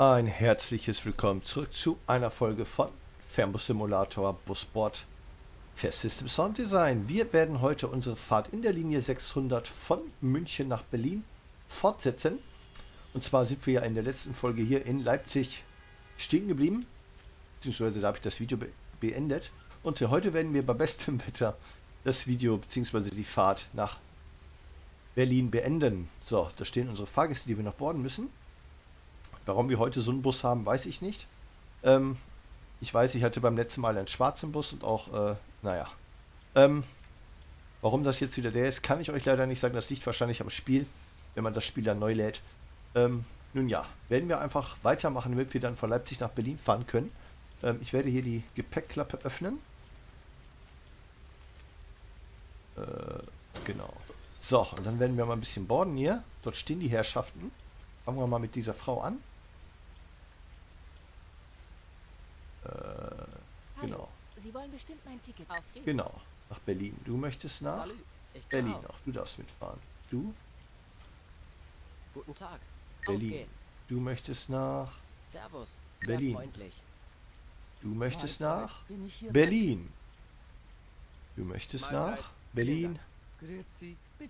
Ein herzliches Willkommen zurück zu einer Folge von Fernbus Simulator Busboard Fest System Sound Design. Wir werden heute unsere Fahrt in der Linie 600 von München nach Berlin fortsetzen. Und zwar sind wir ja in der letzten Folge hier in Leipzig stehen geblieben. Beziehungsweise da habe ich das Video be beendet. Und heute werden wir bei bestem Wetter das Video bzw. die Fahrt nach Berlin beenden. So, da stehen unsere Fahrgäste, die wir noch boarden müssen. Warum wir heute so einen Bus haben, weiß ich nicht. Ähm, ich weiß, ich hatte beim letzten Mal einen schwarzen Bus und auch, äh, naja. Ähm, warum das jetzt wieder der ist, kann ich euch leider nicht sagen. Das liegt wahrscheinlich am Spiel, wenn man das Spiel dann neu lädt. Ähm, nun ja, werden wir einfach weitermachen, damit wir dann von Leipzig nach Berlin fahren können. Ähm, ich werde hier die Gepäckklappe öffnen. Äh, genau. So, und dann werden wir mal ein bisschen boarden hier. Dort stehen die Herrschaften. Fangen wir mal mit dieser Frau an. Äh, genau. Sie wollen bestimmt mein Ticket. Auf geht's. Genau. Nach Berlin. Du möchtest nach Berlin auch. auch. Du darfst mitfahren. Du? Guten Tag. Berlin. Auf geht's. Du möchtest nach Servus. Berlin. Freundlich. Du möchtest Mahlzeit. nach Bin ich hier Berlin. Du möchtest Mahlzeit. nach Berlin.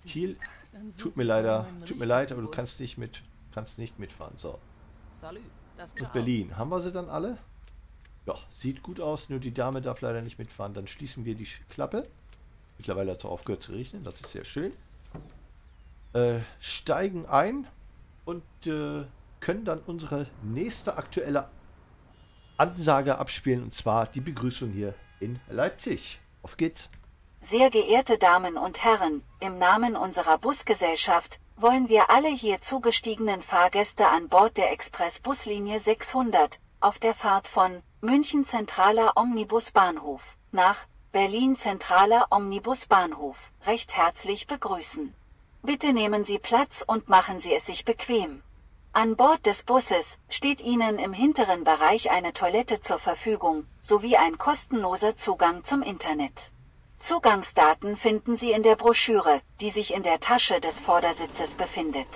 Kiel. Dann Tut mir leider, einen tut mir leid, aber du kannst nicht mit, kannst nicht mitfahren. So. Und. Berlin. Haben wir sie dann alle? Ja, sieht gut aus. Nur die Dame darf leider nicht mitfahren. Dann schließen wir die Klappe. Mittlerweile hat es aufgehört zu regnen. Das ist sehr schön. Äh, steigen ein und äh, können dann unsere nächste aktuelle Ansage abspielen. Und zwar die Begrüßung hier in Leipzig. Auf geht's. Sehr geehrte Damen und Herren, im Namen unserer Busgesellschaft wollen wir alle hier zugestiegenen Fahrgäste an Bord der Express-Buslinie 600 auf der Fahrt von München Zentraler Omnibusbahnhof nach Berlin Zentraler Omnibusbahnhof recht herzlich begrüßen. Bitte nehmen Sie Platz und machen Sie es sich bequem. An Bord des Busses steht Ihnen im hinteren Bereich eine Toilette zur Verfügung sowie ein kostenloser Zugang zum Internet. Zugangsdaten finden Sie in der Broschüre, die sich in der Tasche des Vordersitzes befindet.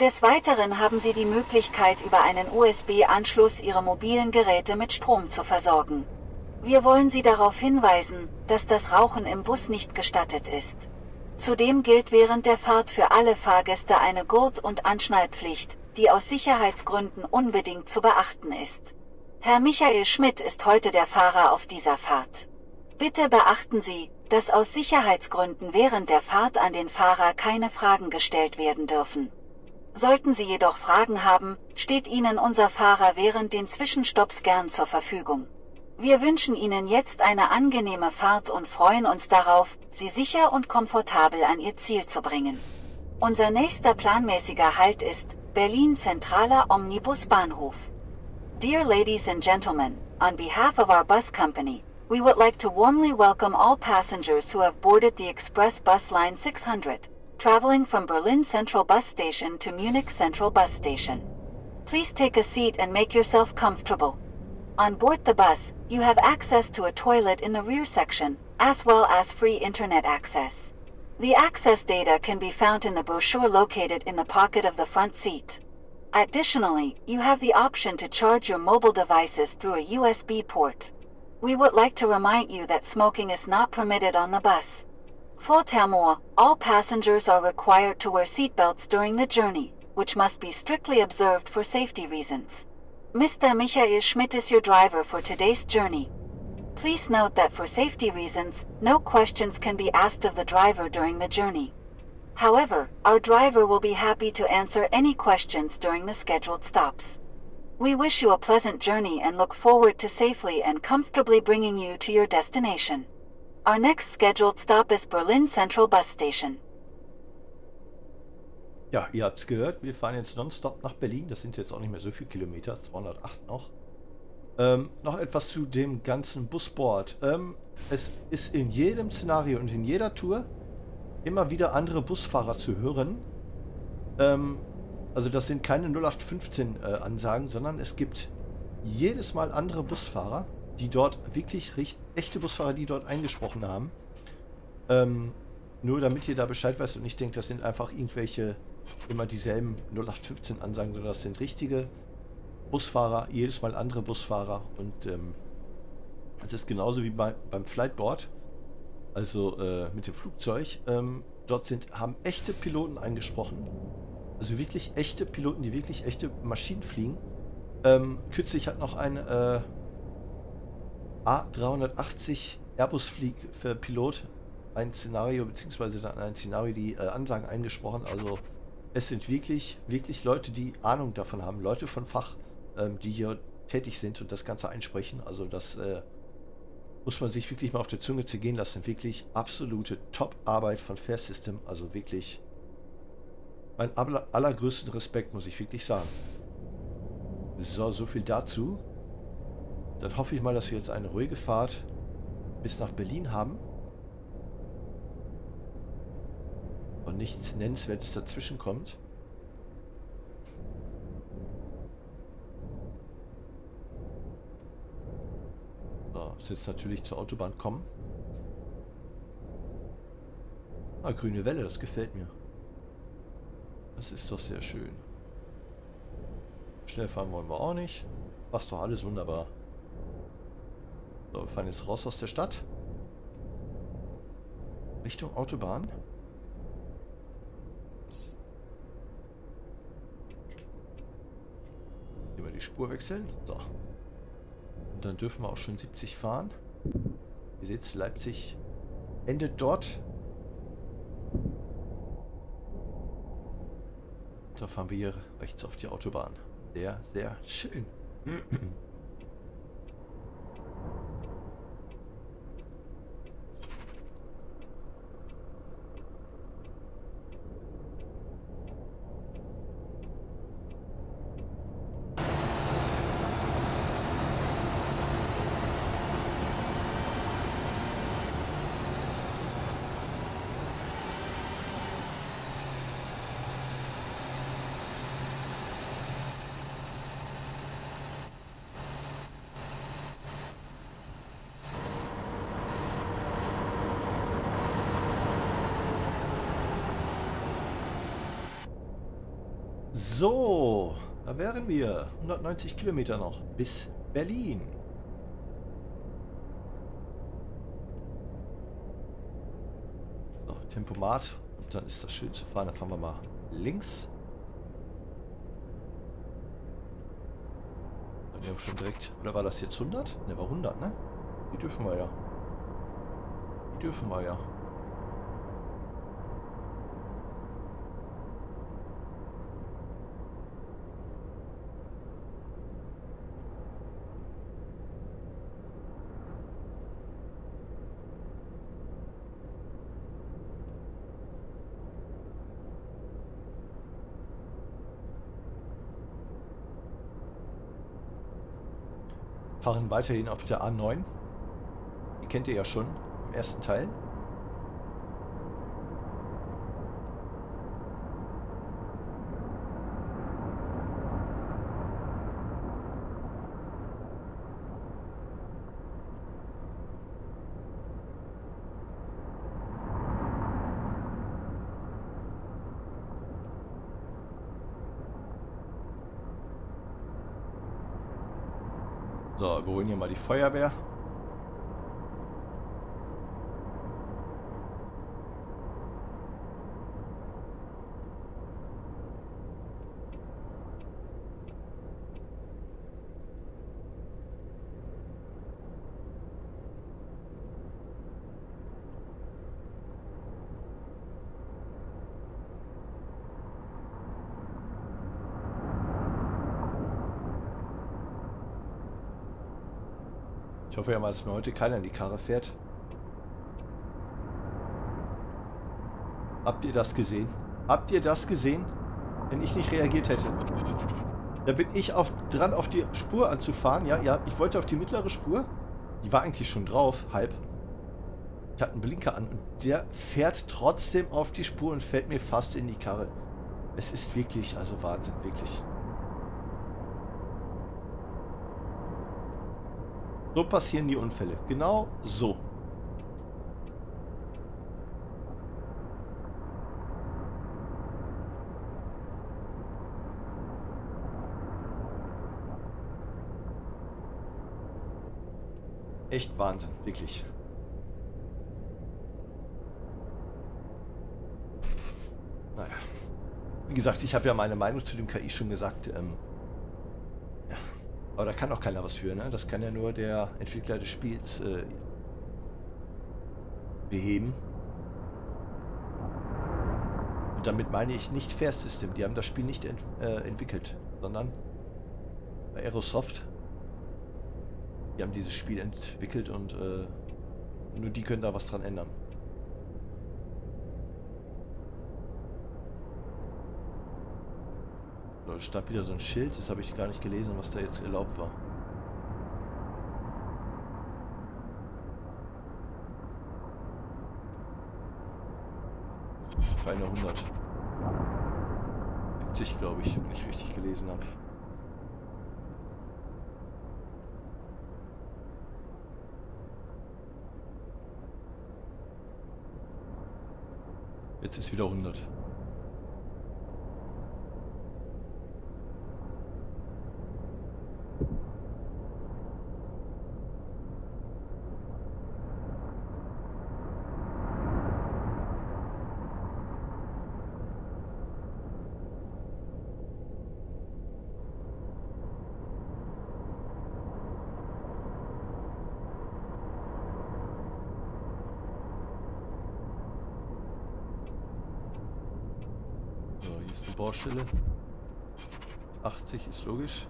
Des Weiteren haben Sie die Möglichkeit, über einen USB-Anschluss Ihre mobilen Geräte mit Strom zu versorgen. Wir wollen Sie darauf hinweisen, dass das Rauchen im Bus nicht gestattet ist. Zudem gilt während der Fahrt für alle Fahrgäste eine Gurt- und Anschnallpflicht, die aus Sicherheitsgründen unbedingt zu beachten ist. Herr Michael Schmidt ist heute der Fahrer auf dieser Fahrt. Bitte beachten Sie, dass aus Sicherheitsgründen während der Fahrt an den Fahrer keine Fragen gestellt werden dürfen. Sollten Sie jedoch Fragen haben, steht Ihnen unser Fahrer während den Zwischenstopps gern zur Verfügung. Wir wünschen Ihnen jetzt eine angenehme Fahrt und freuen uns darauf, Sie sicher und komfortabel an Ihr Ziel zu bringen. Unser nächster planmäßiger Halt ist Berlin Zentraler Omnibusbahnhof. Dear ladies and gentlemen, on behalf of our bus company, we would like to warmly welcome all passengers who have boarded the Express Bus Line 600, traveling from Berlin Central Bus Station to Munich Central Bus Station. Please take a seat and make yourself comfortable. On board the bus, you have access to a toilet in the rear section, as well as free internet access. The access data can be found in the brochure located in the pocket of the front seat. Additionally, you have the option to charge your mobile devices through a USB port. We would like to remind you that smoking is not permitted on the bus. Furthermore, all passengers are required to wear seatbelts during the journey, which must be strictly observed for safety reasons. Mr. Michael Schmidt is your driver for today's journey. Please note that for safety reasons, no questions can be asked of the driver during the journey. However, our driver will be happy to answer any questions during the scheduled stops. We wish you a pleasant journey and look forward to safely and comfortably bringing you to your destination. Our next scheduled stop is Berlin Central Bus Station. Ja, ihr habt's gehört. Wir fahren jetzt nonstop nach Berlin. Das sind jetzt auch nicht mehr so viele Kilometer. 208 noch. Ähm, noch etwas zu dem ganzen Busboard. Ähm, es ist in jedem Szenario und in jeder Tour immer wieder andere Busfahrer zu hören. Ähm, also das sind keine 0815 äh, Ansagen, sondern es gibt jedes Mal andere Busfahrer, die dort wirklich richt echte Busfahrer, die dort eingesprochen haben. Ähm, nur damit ihr da Bescheid weißt und nicht denkt, das sind einfach irgendwelche immer dieselben 0815 Ansagen, sondern das sind richtige Busfahrer, jedes Mal andere Busfahrer und ähm, es ist genauso wie bei, beim Flightboard, also äh, mit dem Flugzeug. Ähm, dort sind, haben echte Piloten eingesprochen. Also wirklich echte Piloten, die wirklich echte Maschinen fliegen. Ähm, kürzlich hat noch ein äh, A380 Airbus-Pilot ein Szenario, beziehungsweise dann ein Szenario, die äh, Ansagen eingesprochen. Also es sind wirklich, wirklich Leute, die Ahnung davon haben, Leute von Fach, ähm, die hier tätig sind und das Ganze einsprechen. Also das äh, muss man sich wirklich mal auf der Zunge zergehen lassen. Wirklich absolute Top-Arbeit von Fair System. Also wirklich mein aller, allergrößten Respekt, muss ich wirklich sagen. So, so viel dazu. Dann hoffe ich mal, dass wir jetzt eine ruhige Fahrt bis nach Berlin haben. Und nichts Nennenswertes dazwischen kommt. So, jetzt natürlich zur Autobahn kommen. Ah, grüne Welle, das gefällt mir. Das ist doch sehr schön. Schnell fahren wollen wir auch nicht. Passt doch alles wunderbar. So, wir fahren jetzt raus aus der Stadt. Richtung Autobahn. Hier die Spur wechseln. So. Und dann dürfen wir auch schon 70 fahren. Ihr seht, Leipzig endet dort. Da fahren wir hier rechts auf die Autobahn. Sehr, sehr schön. So, da wären wir. 190 Kilometer noch bis Berlin. So, Tempomat. Und dann ist das schön zu fahren. Dann fahren wir mal links. Dann haben wir schon direkt... Oder war das jetzt 100? Ne, war 100, ne? Die dürfen wir ja. Die dürfen wir ja. Fahren weiterhin auf der A9. Die kennt ihr ja schon im ersten Teil. So, wir holen hier mal die Feuerwehr. Ich hoffe ja mal, dass mir heute keiner in die Karre fährt. Habt ihr das gesehen? Habt ihr das gesehen? Wenn ich nicht reagiert hätte. Da bin ich auf, dran, auf die Spur anzufahren. Ja, ja, ich wollte auf die mittlere Spur. Die war eigentlich schon drauf, halb. Ich hatte einen Blinker an und der fährt trotzdem auf die Spur und fällt mir fast in die Karre. Es ist wirklich, also Wahnsinn, wirklich. So passieren die Unfälle. Genau so. Echt Wahnsinn, wirklich. Naja. Wie gesagt, ich habe ja meine Meinung zu dem KI schon gesagt. Ähm aber da kann auch keiner was für, ne? Das kann ja nur der Entwickler des Spiels äh, beheben. Und damit meine ich nicht Fair System. Die haben das Spiel nicht ent äh, entwickelt, sondern bei Aerosoft. Die haben dieses Spiel entwickelt und äh, nur die können da was dran ändern. Da stand wieder so ein Schild, das habe ich gar nicht gelesen, was da jetzt erlaubt war. Keine 100. 70, glaube ich, wenn ich richtig gelesen habe. Jetzt ist wieder 100. Baustelle. 80 ist logisch.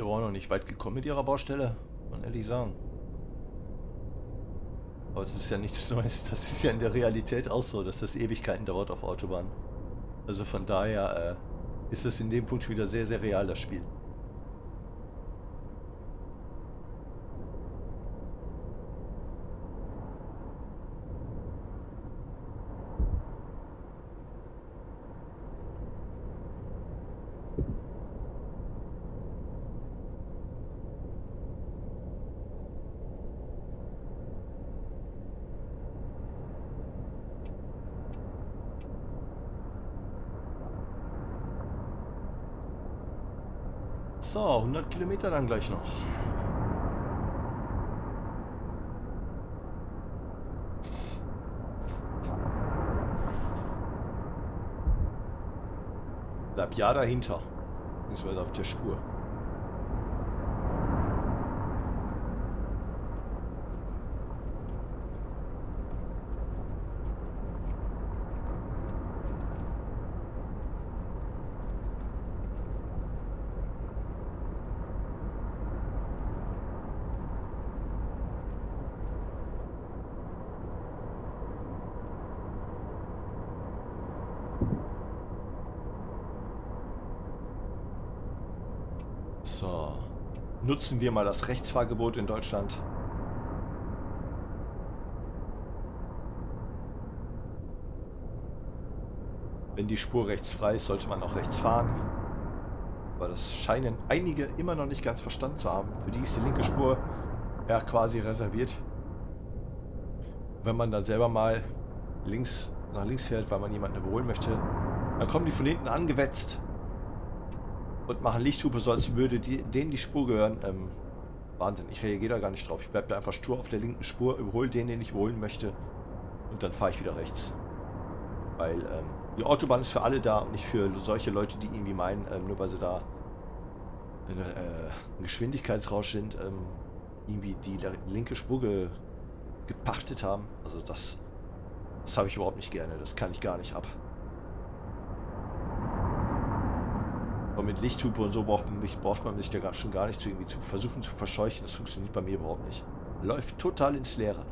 Aber auch noch nicht weit gekommen mit ihrer Baustelle, muss man ehrlich sagen. Aber das ist ja nichts Neues. Das ist ja in der Realität auch so, dass das Ewigkeiten dauert auf Autobahn. Also von daher äh, ist es in dem Punkt wieder sehr, sehr real, das Spiel. So, 100 Kilometer dann gleich noch. Bleib ja dahinter. Beziehungsweise auf der Spur. So. Nutzen wir mal das Rechtsfahrgebot in Deutschland. Wenn die Spur rechts frei ist, sollte man auch rechts fahren. Aber das scheinen einige immer noch nicht ganz verstanden zu haben. Für die ist die linke Spur ja quasi reserviert. Wenn man dann selber mal links nach links fährt, weil man jemanden überholen möchte, dann kommen die von hinten angewetzt und machen Lichthupe, so als würde die, denen die Spur gehören. Ähm, Wahnsinn, ich reagiere da gar nicht drauf. Ich bleibe da einfach stur auf der linken Spur, überhole den, den ich überholen möchte und dann fahre ich wieder rechts. Weil ähm, die Autobahn ist für alle da und nicht für solche Leute, die irgendwie meinen, ähm, nur weil sie da in, äh, Geschwindigkeitsrausch sind, ähm, irgendwie die linke Spur ge gepachtet haben. Also das, das habe ich überhaupt nicht gerne. Das kann ich gar nicht ab. Mit Lichthupe und so braucht man, mich, braucht man sich da schon gar nicht zu, irgendwie zu versuchen zu verscheuchen. Das funktioniert bei mir überhaupt nicht. Läuft total ins Leere.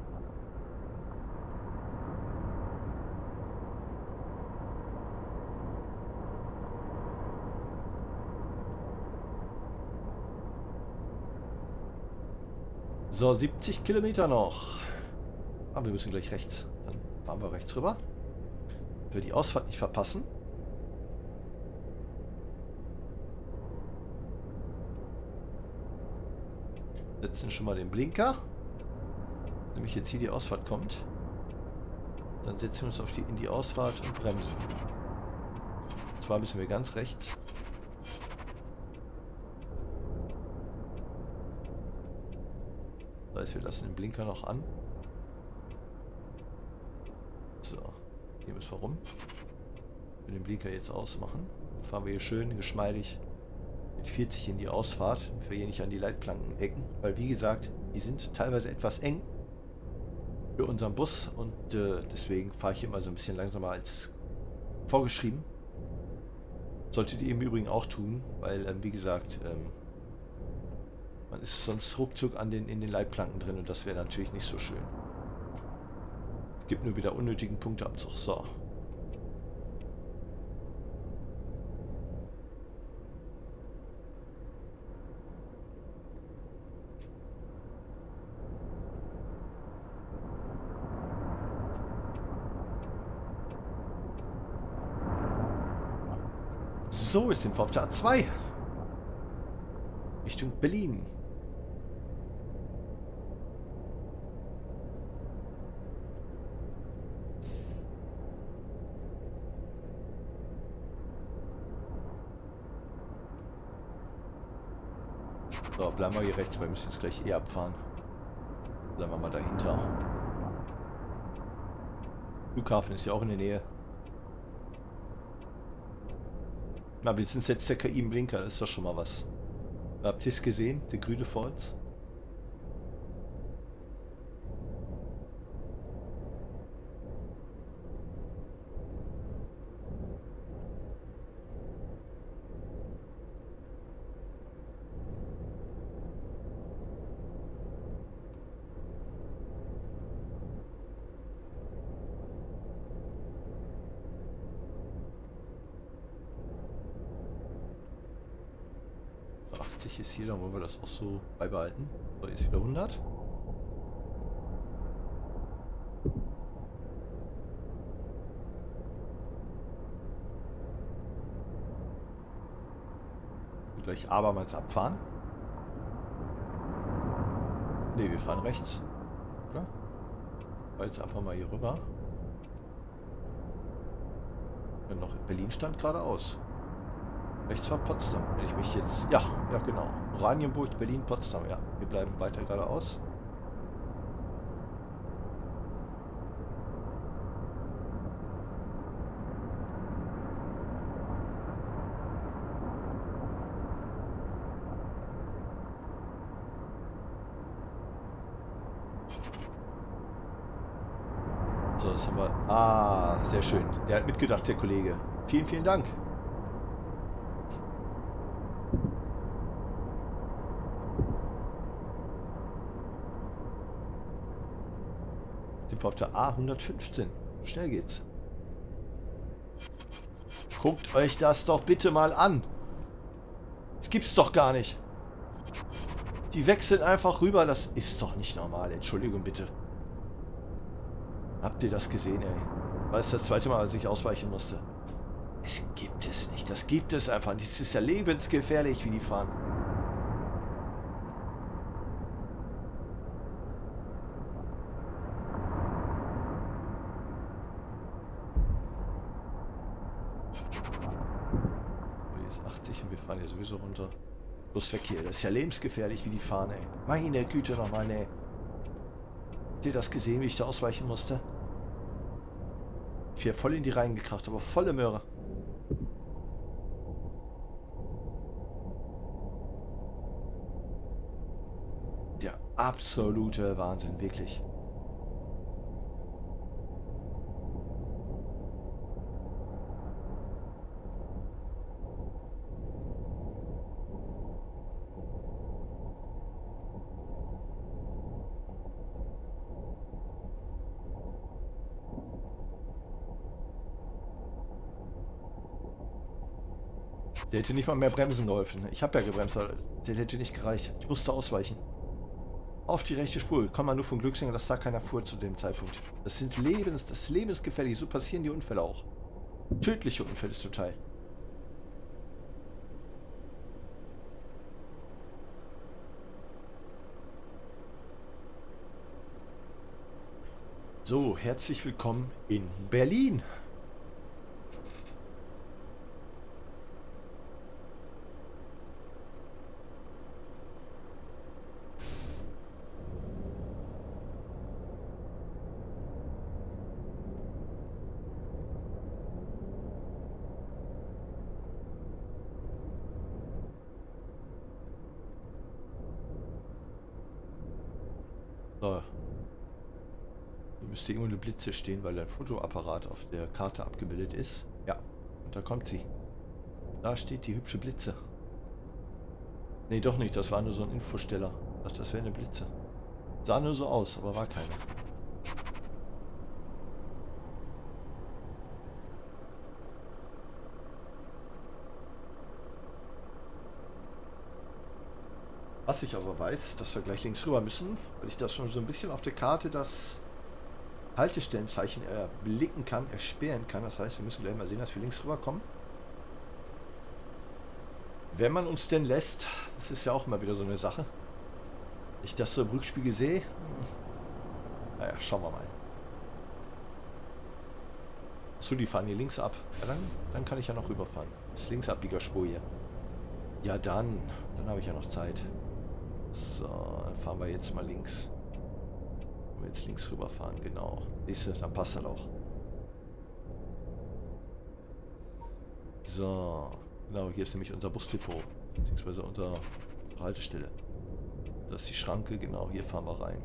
So, 70 Kilometer noch. Ah, wir müssen gleich rechts. Dann fahren wir rechts rüber. Wir die Ausfahrt nicht verpassen. Setzen schon mal den Blinker. Nämlich jetzt hier die Ausfahrt kommt. Dann setzen wir uns auf die, in die Ausfahrt und bremsen. Und zwar müssen wir ganz rechts. Das heißt, wir lassen den Blinker noch an. So, hier müssen wir rum. Wir den Blinker jetzt ausmachen. Dann fahren wir hier schön geschmeidig mit 40 in die Ausfahrt, damit wir hier nicht an die Leitplanken ecken. Weil wie gesagt, die sind teilweise etwas eng für unseren Bus und äh, deswegen fahre ich immer so ein bisschen langsamer als vorgeschrieben. Solltet ihr im Übrigen auch tun, weil, ähm, wie gesagt, ähm, man ist sonst ruckzuck an den, in den Leitplanken drin und das wäre natürlich nicht so schön. Es gibt nur wieder unnötigen Punkteabzug. So. So, jetzt sind wir auf der A2. Richtung Berlin. So, bleiben wir hier rechts, weil wir müssen jetzt gleich eher abfahren. Bleiben wir mal dahinter. Flughafen ist ja auch in der Nähe. Na, wenigstens setzt der KI im Blinker, das ist doch schon mal was. Habt ihr es gesehen? Der grüne vor? 80 ist hier, dann wollen wir das auch so beibehalten. So, ist wieder 100. Gleich abermals abfahren. Ne, wir fahren rechts. Oder? Jetzt einfach mal hier rüber. Noch Berlin stand geradeaus. Rechts war Potsdam, wenn ich mich jetzt... Ja, ja genau. Oranienburg, Berlin, Potsdam, ja. Wir bleiben weiter geradeaus. So, das haben wir... Ah, sehr schön. Der hat mitgedacht, der Kollege. Vielen, vielen Dank. Auf der A115. Schnell geht's. Guckt euch das doch bitte mal an. Das gibt's doch gar nicht. Die wechseln einfach rüber. Das ist doch nicht normal. Entschuldigung bitte. Habt ihr das gesehen, ey? War es das zweite Mal, als ich ausweichen musste? Es gibt es nicht. Das gibt es einfach nicht. Es ist ja lebensgefährlich, wie die fahren. Hier. Das ist ja lebensgefährlich, wie die fahren, ey. Meine Güte nochmal, ey. Habt ihr das gesehen, wie ich da ausweichen musste? Ich wäre voll in die Reihen gekracht, aber volle Möhre. Der absolute Wahnsinn, wirklich. Der hätte nicht mal mehr bremsen geholfen. Ich habe ja gebremst, aber der hätte nicht gereicht. Ich musste ausweichen. Auf die rechte Spur. Kann man nur von Glück singen, dass da keiner fuhr zu dem Zeitpunkt. Das sind lebens, das ist lebensgefährlich. So passieren die Unfälle auch. Tödliche Unfälle zum Teil. So, herzlich willkommen in Berlin. So. Hier müsste irgendwo eine Blitze stehen, weil ein Fotoapparat auf der Karte abgebildet ist. Ja, und da kommt sie. Da steht die hübsche Blitze. Nee, doch nicht. Das war nur so ein Infosteller. Das, das wäre eine Blitze. Sah nur so aus, aber war keine. Was ich aber weiß, dass wir gleich links rüber müssen, weil ich das schon so ein bisschen auf der Karte das Haltestellenzeichen erblicken kann, ersperren kann. Das heißt, wir müssen gleich mal sehen, dass wir links rüber kommen. Wenn man uns denn lässt, das ist ja auch immer wieder so eine Sache. Ich das so im Rückspiegel sehe. Naja, schauen wir mal. Achso, die fahren hier links ab. Ja, dann, dann kann ich ja noch rüberfahren. Das ist Linksabbiegerspur hier. Ja, dann. Dann habe ich ja noch Zeit. So, dann fahren wir jetzt mal links. Wir jetzt links rüberfahren, genau. Siehst du, dann passt das auch. So, genau, hier ist nämlich unser Busdepot. Beziehungsweise unsere Haltestelle. Das ist die Schranke, genau, hier fahren wir rein.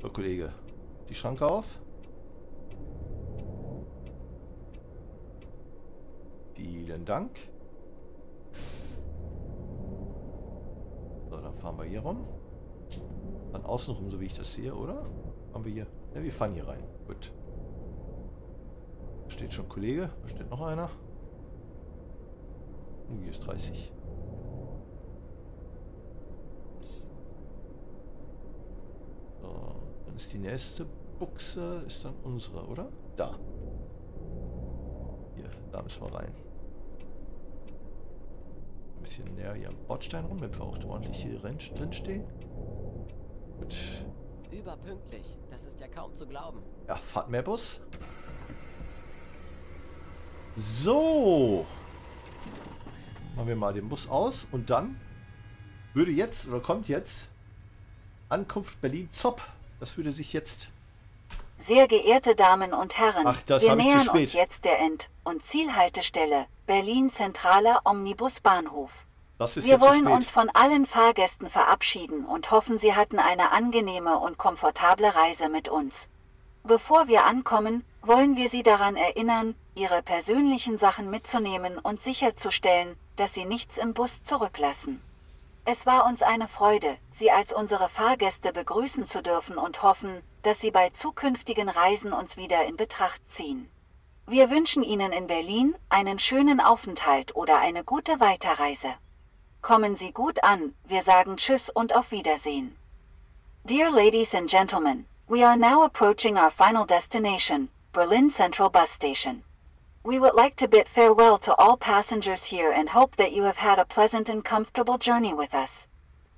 So, Kollege. Die Schranke auf. Vielen Dank. So, dann fahren wir hier rum. Dann außenrum, so wie ich das sehe, oder? Fahren wir hier? Ja, wir fahren hier rein. Gut. Da steht schon Kollege. Da steht noch einer. Oh, hier ist 30. So, dann ist die nächste Buchse, ist dann unsere, oder? Da. Hier, da müssen wir rein. Ein bisschen näher hier am Bordstein rum, damit wir auch ordentlich hier drin stehen. Gut. Überpünktlich. Das ist ja kaum zu glauben. Ja, fahrt mehr Bus. So. Machen wir mal den Bus aus und dann würde jetzt oder kommt jetzt Ankunft Berlin Zopp. Das würde sich jetzt. Sehr geehrte Damen und Herren, Ach, das wir nähern uns jetzt der End- und Zielhaltestelle Berlin Zentraler Omnibusbahnhof. Das ist Wir wollen uns von allen Fahrgästen verabschieden und hoffen, Sie hatten eine angenehme und komfortable Reise mit uns. Bevor wir ankommen, wollen wir Sie daran erinnern, Ihre persönlichen Sachen mitzunehmen und sicherzustellen, dass Sie nichts im Bus zurücklassen. Es war uns eine Freude, Sie als unsere Fahrgäste begrüßen zu dürfen und hoffen, dass Sie bei zukünftigen Reisen uns wieder in Betracht ziehen. Wir wünschen Ihnen in Berlin einen schönen Aufenthalt oder eine gute Weiterreise. Kommen Sie gut an, wir sagen Tschüss und auf Wiedersehen. Dear ladies and gentlemen, we are now approaching our final destination, Berlin Central Bus Station. We would like to bid farewell to all passengers here and hope that you have had a pleasant and comfortable journey with us.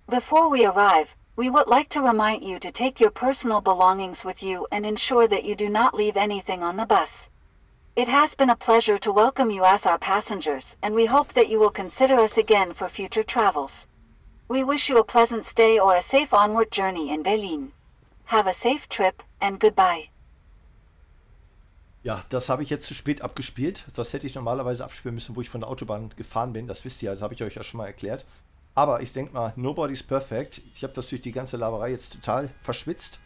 Before we arrive, we would like to remind you to take your personal belongings with you and ensure that you do not leave anything on the bus. It has been a pleasure to welcome you as our passengers, and we hope that you will consider us again for future travels. We wish you a pleasant stay or a safe onward journey in Berlin. Have a safe trip and goodbye. Ja, das habe ich jetzt zu spät abgespielt. Das hätte ich normalerweise abspielen müssen, wo ich von der Autobahn gefahren bin. Das wisst ihr, ja, das habe ich euch ja schon mal erklärt. Aber ich denke mal, nobody's perfect. Ich habe das durch die ganze Laberei jetzt total verschwitzt.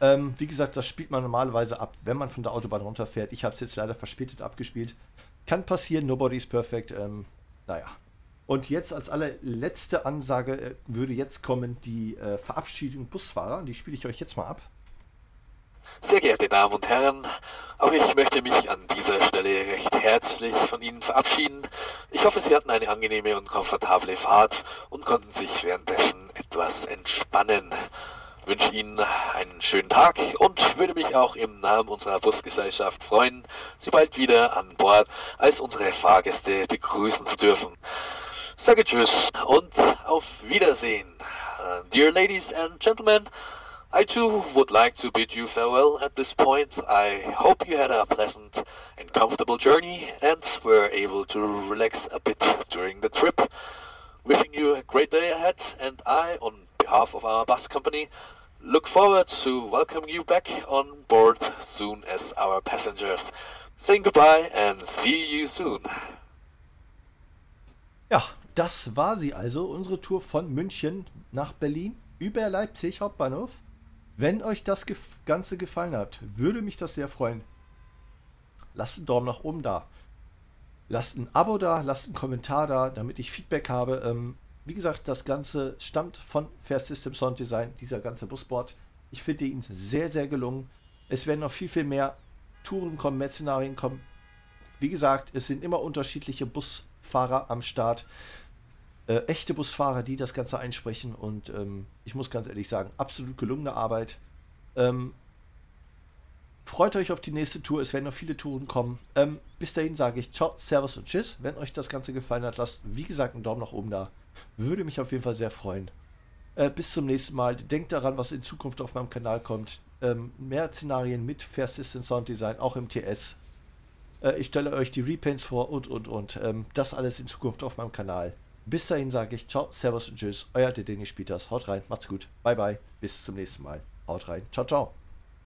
Ähm, wie gesagt, das spielt man normalerweise ab, wenn man von der Autobahn runterfährt. Ich habe es jetzt leider verspätet abgespielt. Kann passieren, nobody's perfect. Ähm, naja. Und jetzt als allerletzte Ansage äh, würde jetzt kommen die äh, Verabschiedung Busfahrer. Die spiele ich euch jetzt mal ab. Sehr geehrte Damen und Herren, auch ich möchte mich an dieser Stelle recht herzlich von Ihnen verabschieden. Ich hoffe, Sie hatten eine angenehme und komfortable Fahrt und konnten sich währenddessen etwas entspannen. Ich wünsche Ihnen einen schönen Tag und würde mich auch im Namen unserer Busgesellschaft freuen, Sie bald wieder an Bord als unsere Fahrgäste begrüßen zu dürfen. Sage Tschüss und auf Wiedersehen. Dear ladies and gentlemen, I too would like to bid you farewell at this point. I hope you had a pleasant and comfortable journey and were able to relax a bit during the trip. Wishing you a great day ahead, and I, on behalf of our bus company, look forward to welcoming you back on board soon as our passengers. Saying goodbye and see you soon. Ja, das war sie also, unsere Tour von München nach Berlin über Leipzig Hauptbahnhof. Wenn euch das Ganze gefallen hat, würde mich das sehr freuen. Lasst einen Daumen nach oben da. Lasst ein Abo da, lasst einen Kommentar da, damit ich Feedback habe. Ähm, wie gesagt, das Ganze stammt von Fair System Sound Design, dieser ganze Busboard. Ich finde ihn sehr, sehr gelungen. Es werden noch viel, viel mehr Touren kommen, mehr Szenarien kommen. Wie gesagt, es sind immer unterschiedliche Busfahrer am Start äh, echte Busfahrer, die das Ganze einsprechen. Und ähm, ich muss ganz ehrlich sagen, absolut gelungene Arbeit. Ähm, freut euch auf die nächste Tour. Es werden noch viele Touren kommen. Ähm, bis dahin sage ich ciao, servus und tschüss. Wenn euch das Ganze gefallen hat, lasst wie gesagt einen Daumen nach oben da. Würde mich auf jeden Fall sehr freuen. Äh, bis zum nächsten Mal. Denkt daran, was in Zukunft auf meinem Kanal kommt. Ähm, mehr Szenarien mit Fair System Sound Design, auch im TS. Äh, ich stelle euch die Repaints vor und und und. Ähm, das alles in Zukunft auf meinem Kanal. Bis dahin sage ich Ciao, Servus und Tschüss. Euer der Dennis Peters. Haut rein, macht's gut. Bye bye. Bis zum nächsten Mal. Haut rein. Ciao, ciao.